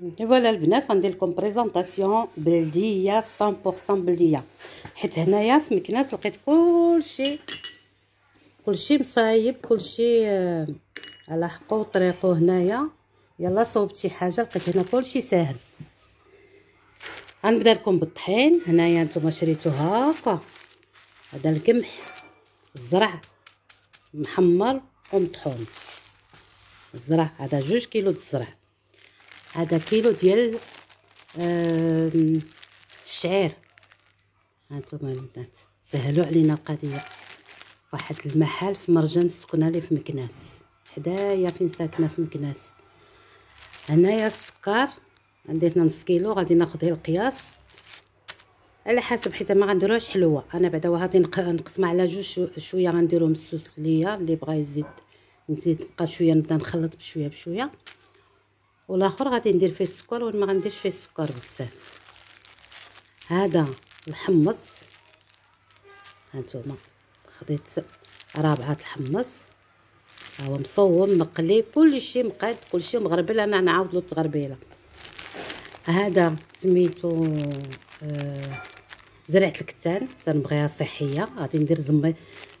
voilà البنات غندير لكم présentation بلديه 100% بلديه حيت هنايا في مكناس لقيت كلشي كلشي مصاوب كلشي على حقه وطريقه هنايا يلا صوبت شي حاجة لقيت هنا كلشي ساهل غنبدا لكم بالطحين هنايا نتوما شريتو هكا هذا القمح الزرع محمر ومطحون الزرع هذا جوج كيلو د الزرع هذا كيلو ديال الشعير هانتوما البنات سهلوا علينا القضية. واحد المحل في مرجان السكنة اللي في مكناس. حدايا فين ساكنة في مكناس؟ هنايا السكر عندي نص كيلو غادي ناخذ القياس. على حسب حيت ما غنديروهاش حلوة. أنا بعدا غادي نقسمها على جوج شوية غنديرو مسوس ليا اللي بغا يزيد نزيد نبقى شوية نبدا نخلط بشوية بشوية. والآخر غادي ندير فيه السكر وما غنديرش فيه السكر بزاف. هذا الحمص. هانتوما خديت رابعة الحمص. هو مصوم مقلي كلشي مقاد كلشي مغربل أنا نعاود له التغربيله هذا سميتو آه زرعة الكتان. تنبغيها صحية. غادي ندير زمي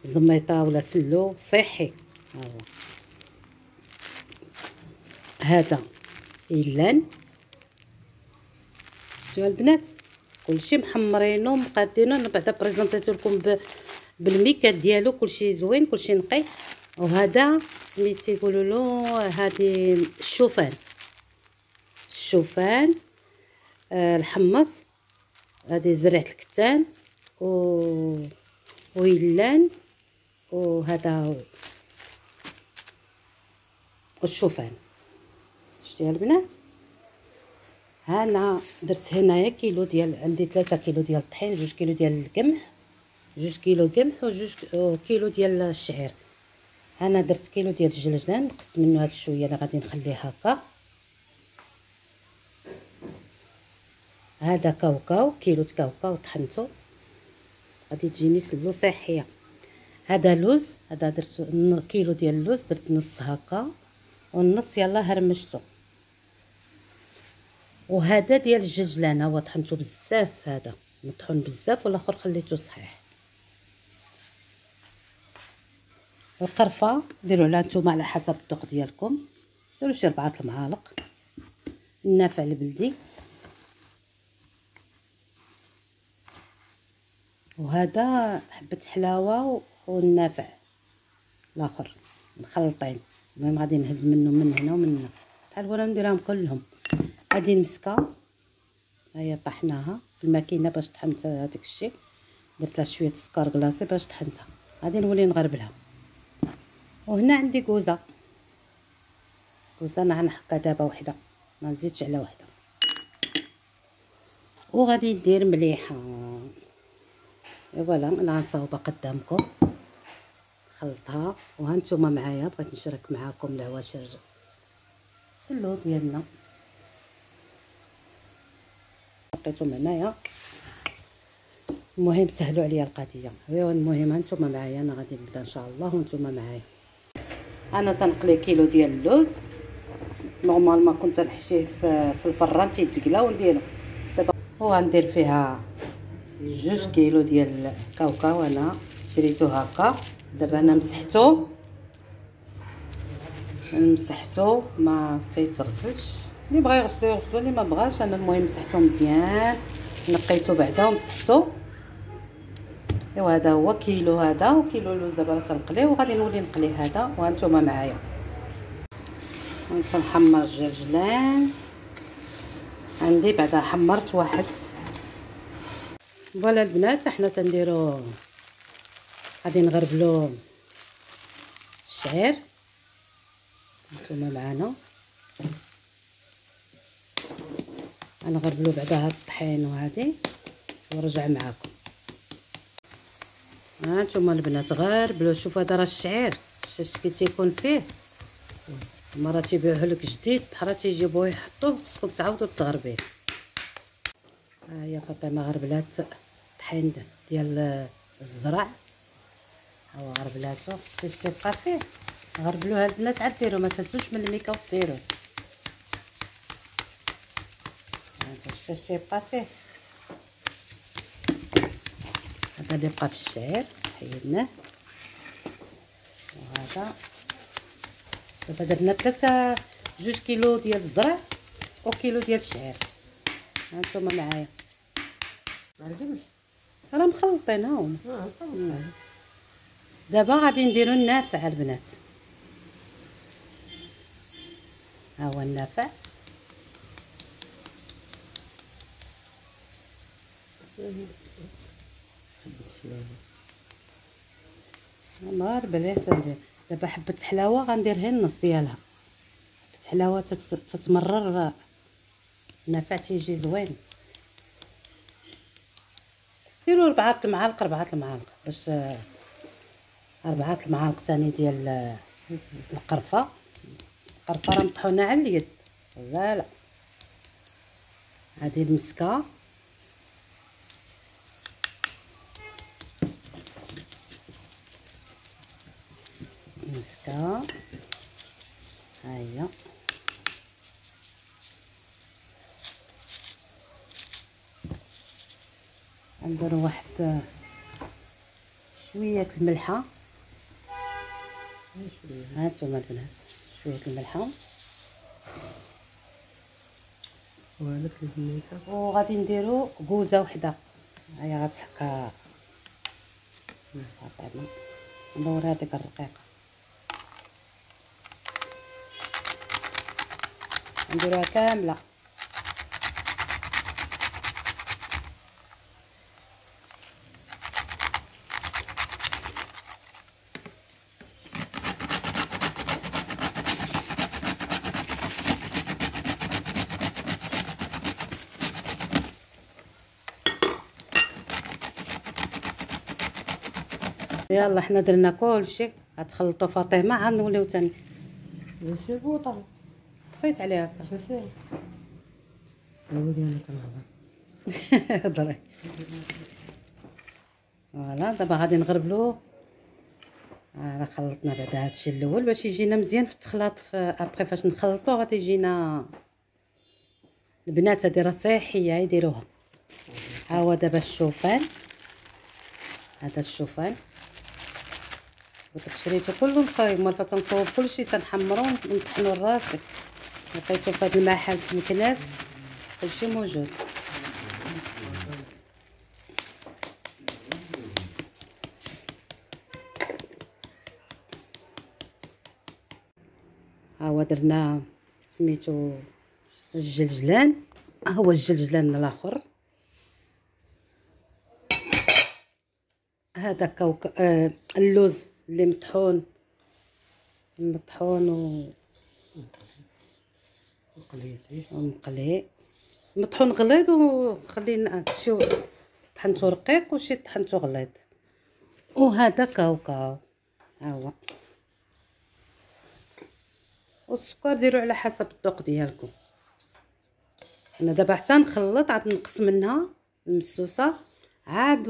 زميطة ولا سلو صحي. ها هو. هذا إلان شفتوا البنات؟ كلشي محمرينو مقادينو. أنا بعدا بريزونطيتو لكم بالميكات ديالو. كلشي زوين كلشي نقي. وهذا سميتي يقولوا له هذه الشوفان. الشوفان آه الحمص. هذه زرعة الكتان. و ويلان وهذا والشوفان. شتي البنات. هنا درت هنايا كيلو ديال عندي 3 كيلو ديال الطحين جوج كيلو ديال القمح جوج كيلو قمح وجوج كيلو ديال الشعير. أنا درت كيلو ديال الجلجلان نقصت منه هاد شوية اللي غادي نخليه هكا. هذا كاوكاو كيلو كاوكاو طحنته غادي تجيني سلو صحية. هذا لوز هذا درت كيلو ديال اللوز درت نص هكا. والنص يلا هرمشته وهذا ديال الجلجلان هو بزاف هذا. مطحون بزاف والآخر خليته صحيح. القرفة ديروا لها نتوما على حسب الذوق ديالكم. ديروا شي ربعة المعالق. النافع البلدي. وهذا حبة حلاوة والنافع الآخر مخلطين المهم غادي نهز منه من هنا ومن هنا. بحال ولا نديرهم كلهم. هذه المسكه هي طحناها. في الماكينة باش طحنت هذاك الشيء درت لها شوية سكر كلاصي باش طحنتها غادي نولي نغربلها. وهنا عندي كوزة. كوزة أنا غنحكها دابا وحدة. ما نزيدش على وحدة. وغادي ندير مليحة. فوالا أنا غنصاوبها قدامكم. خلطها. وهانتوما معايا بغيت نشارك معاكم العواشر. سلو ديالنا. لقيتهم هنايا. المهم سهلوا عليا القضية. ايوا المهم هانتوما معايا أنا غادي نبدا إن شاء الله وانتوما معايا. أنا تنقلي كيلو ديال اللوز. normalement كنت نحشيه في الفران تيتقلا ونديرو. دابا وغندير فيها جوج كيلو ديال الكاوكاو أنا شريتو هكا. دابا أنا مسحتو مسحتو ما تيتغسلش. اللي بغى يغسلو يغسلو اللي ما بغاش أنا المهم مسحتو مزيان نقيتو بعدا ومسحتو. إيوا هذا هو كيلو هذا وكيلو اللوز دابا تنقليه وغادي نولي نقلي هذا وهانتوما معايا. نحمر الجرجلان عندي بعدا حمرت واحد. فوالا البنات حنا تنديرو غادي نغربلو الشعير. نتوما معانا. غنغربلو بعدا هاد الطحين وهادي ونرجع معاكم. ها نتوما البنات غربلو شوفوا هذا راه الشعير شفتي كي تيكون فيه. مرات تيبيعوه لك جديد بحال تيجيبوه يحطوه خصكم تعاودوا تغربيه. ها هي فاطمة غربلات الطحين ديال الزرع. هو غربلاتو شتي تيبقى فيه. غربلوها البنات عاد ديروا ما تنسوش من الميكا وديروه تنقليه وغادي نولي نقلي هذا يبقى فيه هذا اللي بقى في الشعير حيدناه وهذا دابا درنا ثلاثة جوج كيلو ديال الزرع وكيلو ديال الشعير هانتوما معايا راه مخلطين ها هما دابا غادي نديرو النافع البنات ها هو النافع نهار بلاتي ندير دابا حبة حلاوه غندير غير النص ديالها. حبة حلاوه تتمرر. النافع تيجي زوين. ديروا ربعة المعالق ربعة المعالق باش أربعة المعالق ثاني ديال القرفة. القرفة راه مطحونة على اليد. لا لا هذه مسكة هيا ندير واحد شوية الملحة. هانتوما البنات شوية الملحة. وهذاك الملحة. وغادي نديرو كوزه وحدة. هيا غتحكى. فاطمه ندور هذيك الرقيقه نديروها كامله يلا حنا درنا كلشي. غتخلطوا فاطمة عاد نوليو تاني. طفيت عليها سي نقولي أنا كنهضر هضري فوالا دابا غادي نغربلو راه خلطنا بعدا هادشي الأول باش يجينا مزيان في التخلاط في ابخي فاش نخلطو غادي يجينا البنات هادي راه صحية يديروها. ها هو دابا الشوفان. هذا الشوفان. وداك شريتو كله مصايب مال تنصوب كلشي تنحمرو ونطحنو راسك لقيتو في هاد المحل في مكناس كلشي موجود. ها هو درنا سميتو الجلجلان. ها هو الجلجلان الآخر. هذا كوك آه اللوز. اللي مطحون. مطحون و قليتي ومقلي. مطحون غليظ وخلينا شي طحنتو رقيق وشي طحنتو غليظ. وهذا كاوكاو ها هو والسكر ديروا على حسب الذوق ديالكم. أنا دابا حتى نخلط عاد نقص منها المسوسة. عاد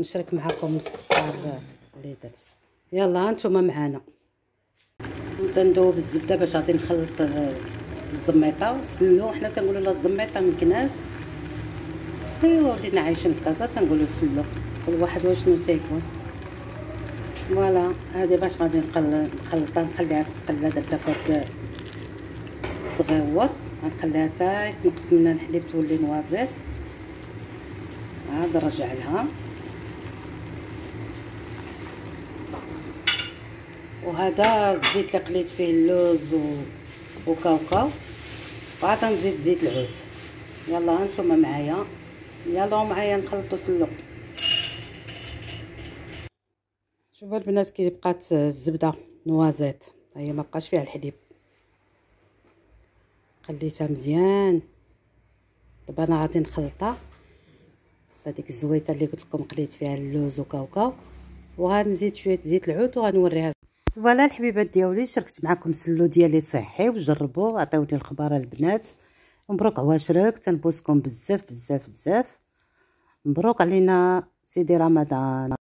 نشارك معكم السكر اللي درت يلا هانتوما معانا. تندوب الزبده باش غادي نخلط الزميطة. وسلو حنا تنقولوا لها الزميطة من كناز أيوا ولينا عايشين في كازا تنقولوا سلو. كل واحد واشنو تيكون. voilà هذه باش غادي نخلطها نخليها تقلى درتها فوق الصغيور غنخليها حتى يتنقص منها الحليب تولي noisette عاد نرجع لها. وهذا الزيت اللي قليت فيه اللوز و... وكاوكاو. وعاد نزيد زيت العود. يلا هانتوما معايا. يلا معايا نخلطو سلو شوفوا البنات كي بقات الزبدة noisette هي ما بقاش فيها الحليب. خليتها مزيان. دابا أنا غادي نخلطها. هذيك الزويتة اللي قلت لكم قليت فيها اللوز وكاوكاو. وغنزيد شوية زيت العود وغنوريها voilà الحبيبات ديالي شاركت معكم السلو ديالي صحي وجربوه عطيوني الخبار البنات. مبروك عواشرك تنبوسكم بزاف بزاف بزاف. مبروك علينا سيدي رمضان.